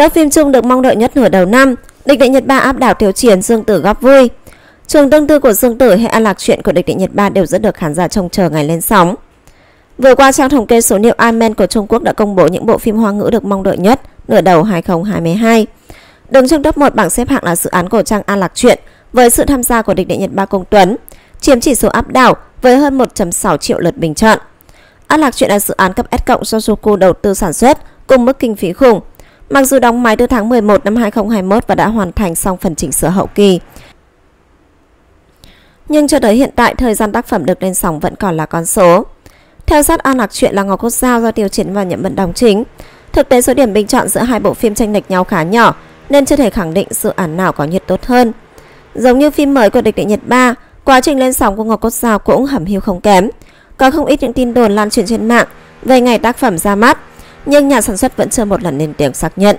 Top phim chung được mong đợi nhất nửa đầu năm, Địch Đệ Nhật Ba áp đảo Tiểu Triển Dương Tử góp vui. Trường tương tư của Dương Tử hay An Lạc chuyện của Địch Đệ Nhật Ba đều rất được khán giả trông chờ ngày lên sóng. Vừa qua trang thống kê số liệu IMAN của Trung Quốc đã công bố những bộ phim hoa ngữ được mong đợi nhất nửa đầu 2022. Đứng trong top 1 bảng xếp hạng là dự án cổ trang An Lạc Truyện với sự tham gia của địch đệ Nhật Ba Công Tuấn, chiếm chỉ số áp đảo với hơn 1.6 triệu lượt bình chọn. An Lạc Truyện là dự án cấp S cộng do Soku đầu tư sản xuất cùng mức kinh phí khủng. Mặc dù đóng máy từ tháng 11 năm 2021 và đã hoàn thành xong phần chỉnh sửa hậu kỳ, nhưng cho tới hiện tại thời gian tác phẩm được lên sóng vẫn còn là con số. Theo sát An Lạc chuyện là Ngọc Cốt Giao do Tiêu Chiến và Nhậm Vận đóng chính. Thực tế số điểm bình chọn giữa hai bộ phim tranh lệch nhau khá nhỏ nên chưa thể khẳng định dự án nào có nhiệt tốt hơn. Giống như phim mới của Địch Địa Nhật 3, quá trình lên sóng của Ngọc Cốt Giao cũng hầm hiu không kém. Có không ít những tin đồn lan truyền trên mạng về ngày tác phẩm ra mắt, nhưng nhà sản xuất vẫn chưa một lần lên tiếng xác nhận.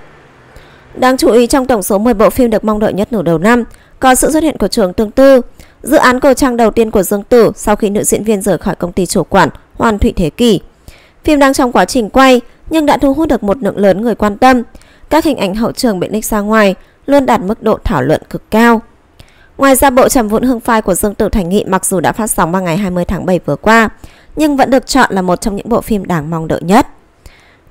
Đáng chú ý trong tổng số 10 bộ phim được mong đợi nhất nửa đầu năm, có sự xuất hiện của trường Tương Tư, dự án cổ trang đầu tiên của Dương Tử sau khi nữ diễn viên rời khỏi công ty chủ quản Hoàn Thụy Thế Kỷ. Phim đang trong quá trình quay nhưng đã thu hút được một lượng lớn người quan tâm. Các hình ảnh hậu trường bị lích ra ngoài luôn đạt mức độ thảo luận cực cao. Ngoài ra bộ trầm vụn hương phai của Dương Tử Thành Nghị mặc dù đã phát sóng vào ngày 20 tháng 7 vừa qua, nhưng vẫn được chọn là một trong những bộ phim đáng mong đợi nhất.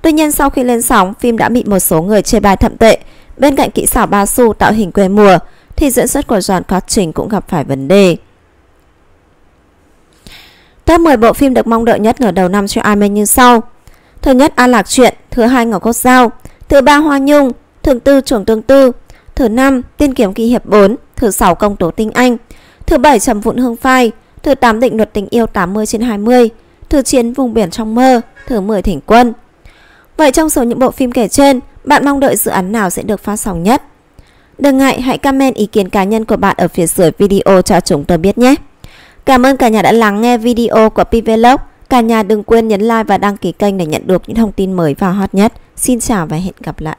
Tuy nhiên sau khi lên sóng, phim đã bị một số người chê bai thậm tệ. Bên cạnh kỹ xảo ba xu tạo hình quê mùa, thì diễn xuất của John Cotting cũng gặp phải vấn đề. Top 10 bộ phim được mong đợi nhất nửa đầu năm cho Armin như sau. Thứ nhất An Lạc Truyện, thứ hai Ngọc Cốt Giao, thứ ba Hoa Nhung, thứ tư Chuồng Tương Tư, thứ năm Tiên Kiếm Kỳ Hiệp 4, thứ sáu Công Tố Tinh Anh, thứ bảy Trầm Vụn Hương Phai, thứ tám Định Luật Tình Yêu 80 trên 20, thứ chín Vùng Biển Trong Mơ, thứ 10 Thỉnh Quân. Vậy trong số những bộ phim kể trên, bạn mong đợi dự án nào sẽ được phát sóng nhất? Đừng ngại hãy comment ý kiến cá nhân của bạn ở phía dưới video cho chúng tôi biết nhé. Cảm ơn cả nhà đã lắng nghe video của PVlog. Cả nhà đừng quên nhấn like và đăng ký kênh để nhận được những thông tin mới và hot nhất. Xin chào và hẹn gặp lại.